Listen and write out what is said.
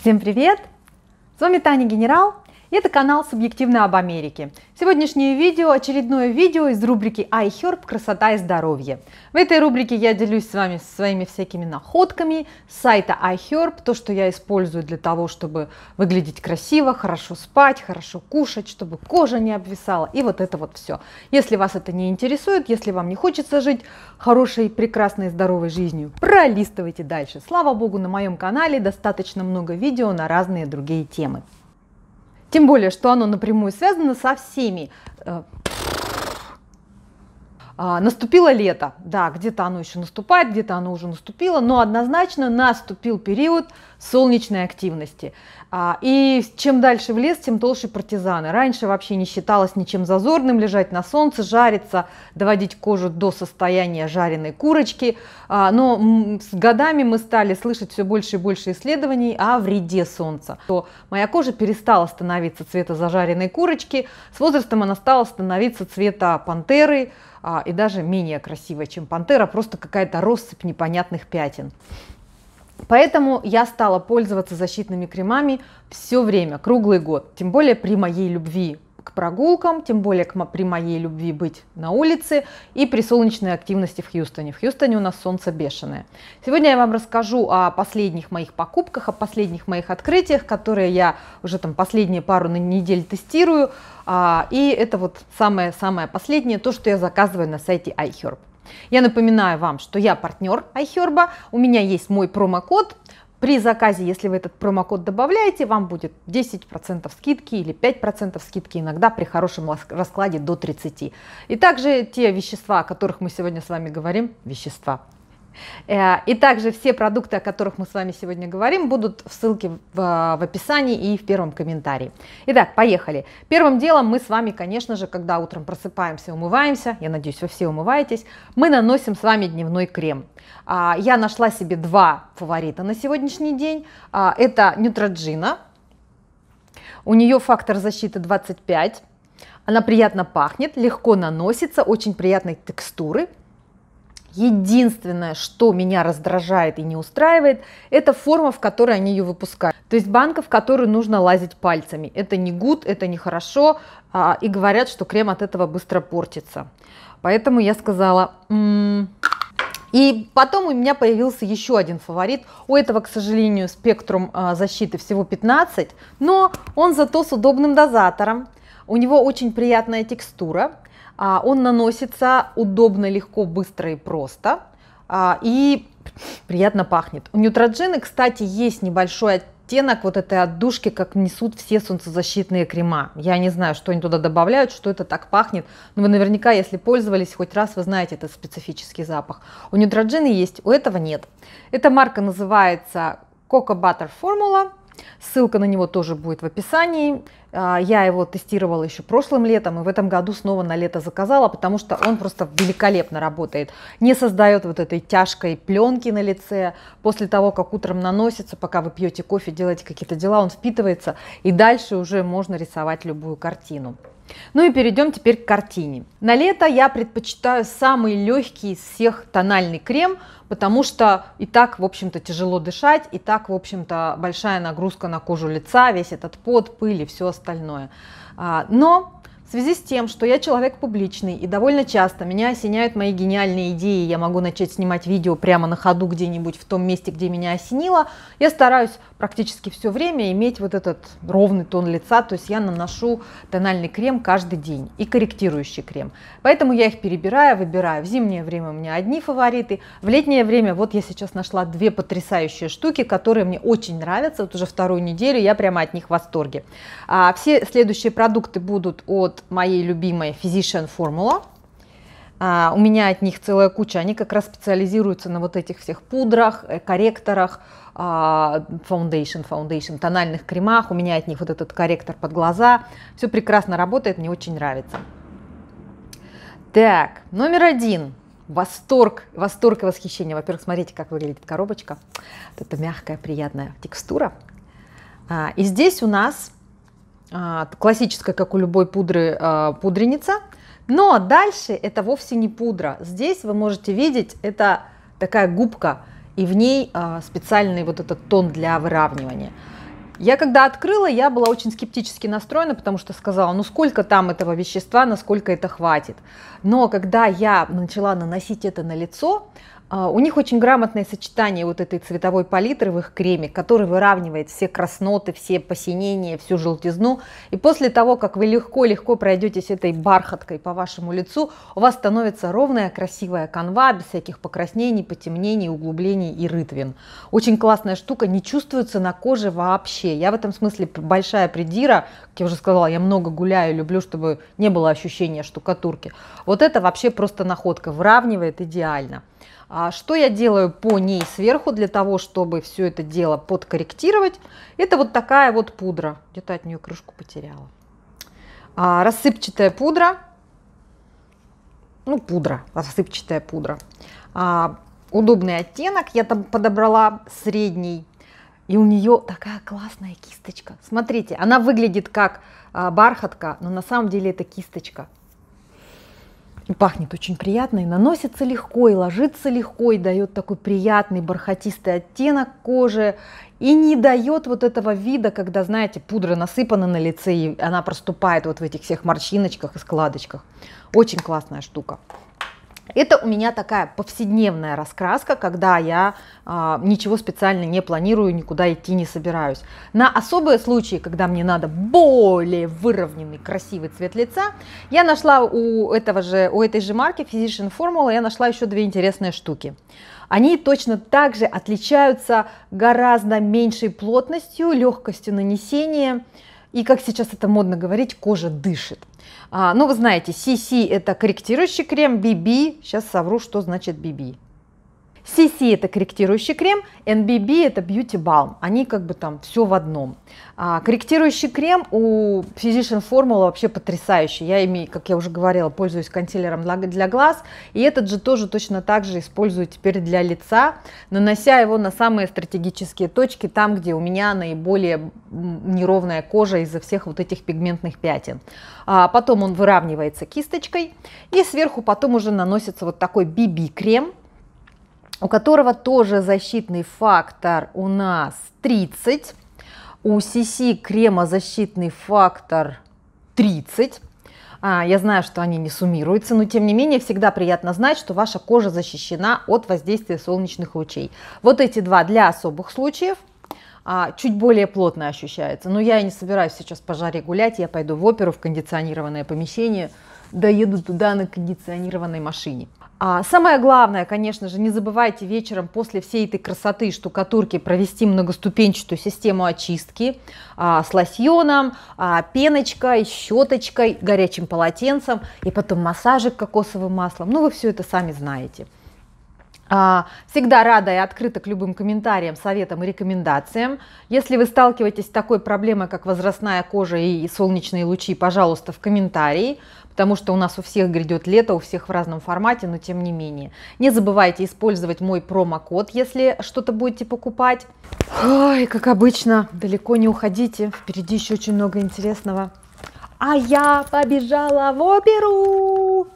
Всем привет! С вами Таня Генерал, это канал Субъективно об Америке. Сегодняшнее видео – очередное видео из рубрики iHerb «Красота и здоровье». В этой рубрике я делюсь с вами своими всякими находками с сайта iHerb, то, что я использую для того, чтобы выглядеть красиво, хорошо спать, хорошо кушать, чтобы кожа не обвисала, и вот это вот все. Если вас это не интересует, если вам не хочется жить хорошей, прекрасной, здоровой жизнью, пролистывайте дальше. Слава богу, на моем канале достаточно много видео на разные другие темы. Тем более, что оно напрямую связано со всеми. Э, а, наступило лето, да, где-то оно еще наступает, где-то оно уже наступило, но однозначно наступил период солнечной активности. А, и чем дальше в лес, тем толще партизаны. Раньше вообще не считалось ничем зазорным лежать на солнце, жариться, доводить кожу до состояния жареной курочки. А, но с годами мы стали слышать все больше и больше исследований о вреде солнца. То моя кожа перестала становиться цвета зажаренной курочки, с возрастом она стала становиться цвета пантеры, а, и даже менее красивая, чем пантера, просто какая-то россыпь непонятных пятен. Поэтому я стала пользоваться защитными кремами все время, круглый год. Тем более при моей любви к прогулкам, тем более при моей любви быть на улице и при солнечной активности в Хьюстоне. В Хьюстоне у нас солнце бешеное. Сегодня я вам расскажу о последних моих покупках, о последних моих открытиях, которые я уже там последние пару недель тестирую. А, и это вот самое-самое последнее, то, что я заказываю на сайте iHerb. Я напоминаю вам, что я партнер iHerb, у меня есть мой промокод. При заказе, если вы этот промокод добавляете, вам будет 10% скидки или 5% скидки, иногда при хорошем раскладе до 30%. И также те вещества, о которых мы сегодня с вами говорим, вещества, и также все продукты, о которых мы с вами сегодня говорим, будут в ссылке в, в описании и в первом комментарии. Итак, поехали. Первым делом мы с вами, конечно же, когда утром просыпаемся, умываемся, я надеюсь, вы все умываетесь, мы наносим с вами дневной крем. А, я нашла себе два фаворита на сегодняшний день. А, это Neutrogena. У нее фактор защиты 25. Она приятно пахнет, легко наносится, очень приятной текстуры. Единственное, что меня раздражает и не устраивает, это форма, в которой они ее выпускают. То есть банка, в которую нужно лазить пальцами. Это не гуд, это нехорошо. А, и говорят, что крем от этого быстро портится. Поэтому я сказала... М-м". И потом у меня появился еще один фаворит. У этого, к сожалению, спектрум а, защиты всего 15, но он зато с удобным дозатором. У него очень приятная текстура. А, он наносится удобно, легко, быстро и просто. А, и приятно пахнет. У Ньютроджины, кстати, есть небольшой оттенок вот этой отдушки, как несут все солнцезащитные крема. Я не знаю, что они туда добавляют, что это так пахнет, но вы наверняка, если пользовались хоть раз, вы знаете этот специфический запах. У Ньютроджины есть, у этого нет. Эта марка называется Coco Butter Formula. Ссылка на него тоже будет в описании. А, я его тестировала еще прошлым летом и в этом году снова на лето заказала, потому что он просто великолепно работает. Не создает вот этой тяжкой пленки на лице. После того, как утром наносится, пока вы пьете кофе, делаете какие-то дела, он впитывается и дальше уже можно рисовать любую картину. Ну и перейдем теперь к картине. На лето я предпочитаю самый легкий из всех тональный крем, потому что и так, в общем-то, тяжело дышать, и так, в общем-то, большая нагрузка на кожу лица, весь этот пот, пыль и все остальное. А, но в связи с тем, что я человек публичный и довольно часто меня осеняют мои гениальные идеи, я могу начать снимать видео прямо на ходу где-нибудь в том месте, где меня осенило, я стараюсь практически все время иметь вот этот ровный тон лица, то есть я наношу тональный крем каждый день и корректирующий крем. Поэтому я их перебираю, выбираю. В зимнее время у меня одни фавориты, в летнее время вот я сейчас нашла две потрясающие штуки, которые мне очень нравятся, вот уже вторую неделю я прямо от них в восторге. А все следующие продукты будут от моей любимой Physician Formula. А, у меня от них целая куча. Они как раз специализируются на вот этих всех пудрах, э, корректорах, foundation, foundation, тональных кремах. У меня от них вот этот корректор под глаза. Все прекрасно работает, мне очень нравится. Так, номер один. Восторг, восторг и восхищение. Во-первых, смотрите, как выглядит коробочка. Вот это мягкая, приятная текстура. А, и здесь у нас а, классическая, как у любой пудры, а, пудреница. Но дальше это вовсе не пудра. Здесь вы можете видеть, это такая губка, и в ней а, специальный вот этот тон для выравнивания. Я когда открыла, я была очень скептически настроена, потому что сказала, ну сколько там этого вещества, насколько это хватит. Но когда я начала наносить это на лицо, у них очень грамотное сочетание вот этой цветовой палитры в их креме, который выравнивает все красноты, все посинения, всю желтизну. И после того, как вы легко-легко пройдетесь этой бархаткой по вашему лицу, у вас становится ровная красивая канва, без всяких покраснений, потемнений, углублений и рытвин. Очень классная штука, не чувствуется на коже вообще. Я в этом смысле большая придира, как я уже сказала, я много гуляю, люблю, чтобы не было ощущения штукатурки. Вот это вообще просто находка, выравнивает идеально. А что я делаю по ней сверху для того, чтобы все это дело подкорректировать? Это вот такая вот пудра. Где-то от нее крышку потеряла. А, рассыпчатая пудра. Ну, пудра, рассыпчатая пудра. А, удобный оттенок. Я там подобрала средний. И у нее такая классная кисточка. Смотрите, она выглядит как бархатка, но на самом деле это кисточка. И пахнет очень приятно, и наносится легко, и ложится легко, и дает такой приятный бархатистый оттенок кожи, и не дает вот этого вида, когда, знаете, пудра насыпана на лице, и она проступает вот в этих всех морщиночках и складочках. Очень классная штука. Это у меня такая повседневная раскраска, когда я а, ничего специально не планирую, никуда идти не собираюсь. На особые случаи, когда мне надо более выровненный, красивый цвет лица, я нашла у, этого же, у этой же марки Physician Formula, я нашла еще две интересные штуки. Они точно так же отличаются гораздо меньшей плотностью, легкостью нанесения, и, как сейчас это модно говорить, кожа дышит. А, ну, вы знаете, CC это корректирующий крем, BB, сейчас совру, что значит BB. CC это корректирующий крем, NBB это Beauty Balm. Они как бы там все в одном. А, корректирующий крем у Physician Formula вообще потрясающий. Я ими, как я уже говорила, пользуюсь консилером для, для глаз. И этот же тоже точно так же использую теперь для лица, нанося его на самые стратегические точки, там, где у меня наиболее неровная кожа из-за всех вот этих пигментных пятен. А потом он выравнивается кисточкой. И сверху потом уже наносится вот такой BB-крем у которого тоже защитный фактор у нас 30, у CC крема защитный фактор 30. А, я знаю, что они не суммируются, но тем не менее всегда приятно знать, что ваша кожа защищена от воздействия солнечных лучей. Вот эти два для особых случаев а, чуть более плотно ощущается. Но я не собираюсь сейчас по жаре гулять, я пойду в оперу в кондиционированное помещение, доеду туда на кондиционированной машине. А самое главное, конечно же, не забывайте вечером после всей этой красоты штукатурки провести многоступенчатую систему очистки а, с лосьоном, а, пеночкой, щеточкой, горячим полотенцем и потом массажик кокосовым маслом. Ну, вы все это сами знаете. А, всегда рада и открыта к любым комментариям, советам и рекомендациям. Если вы сталкиваетесь с такой проблемой, как возрастная кожа и солнечные лучи, пожалуйста, в комментарии потому что у нас у всех грядет лето, у всех в разном формате, но тем не менее. Не забывайте использовать мой промокод, если что-то будете покупать. Ой, как обычно, далеко не уходите, впереди еще очень много интересного. А я побежала в оперу!